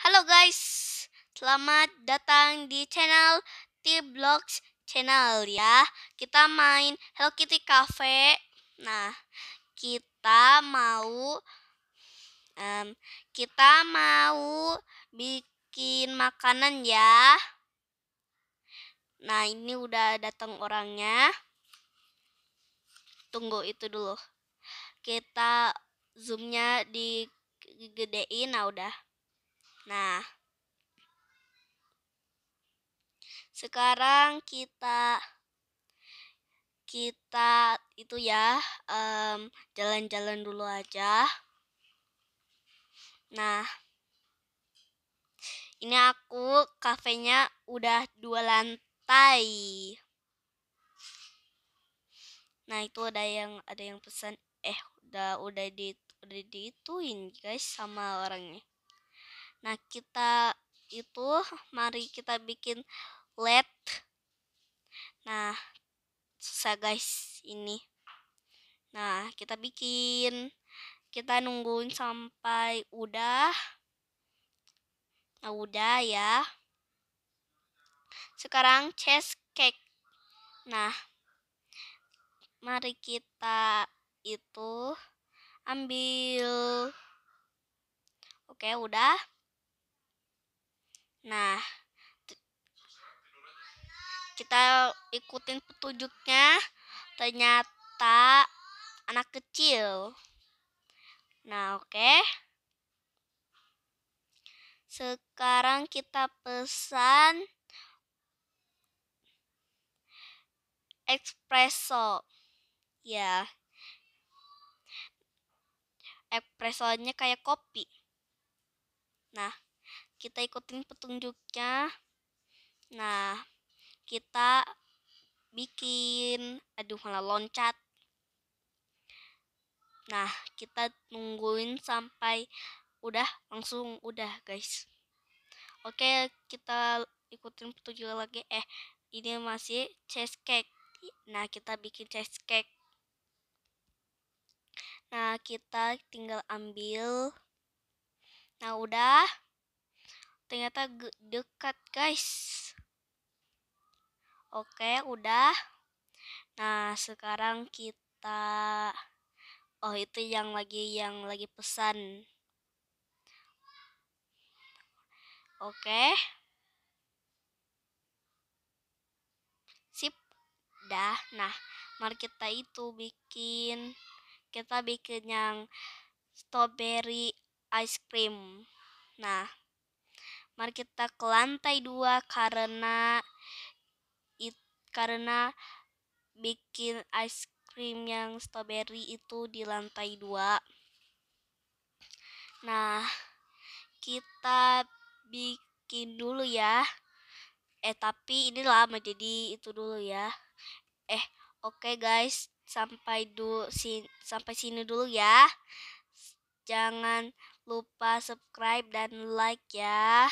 Halo guys, selamat datang di channel T-Blocks Channel ya. Kita main Hello Kitty Cafe. Nah, kita mau um, kita mau bikin makanan ya. Nah, ini udah datang orangnya. Tunggu itu dulu. Kita zoomnya digedein, nah udah. Nah, sekarang kita kita itu ya jalan-jalan um, dulu aja. Nah, ini aku kafenya udah dua lantai. Nah, itu ada yang ada yang pesan eh udah udah di udah diituin guys sama orangnya. Nah, kita itu mari kita bikin LED. Nah, susah guys ini. Nah, kita bikin. Kita nungguin sampai udah. Nah, udah ya. Sekarang cheesecake. Nah, mari kita itu ambil oke udah nah kita ikutin petunjuknya. Ternyata anak kecil. Nah oke. Sekarang kita pesan espresso. Ya. Espressonya kayak kopi. Nah kita ikutin petunjuknya. Nah kita bikin aduh malah loncat. Nah kita nungguin sampai udah langsung udah guys. Oke kita ikutin petunjuk lagi. Eh ini masih cheesecake nah kita bikin cheesecake Nah, kita tinggal ambil. Nah, udah. Ternyata dekat, guys. Oke, udah. Nah, sekarang kita Oh, itu yang lagi yang lagi pesan. Oke. Sip. Dah. Nah, mari kita itu bikin kita bikin yang strawberry ice cream. Nah, mari kita ke lantai dua karena it, karena bikin ice cream yang strawberry itu di lantai dua. Nah, kita bikin dulu ya. Eh, tapi ini lama jadi itu dulu ya. Eh, oke okay guys sampai du si, sampai sini dulu ya. Jangan lupa subscribe dan like ya.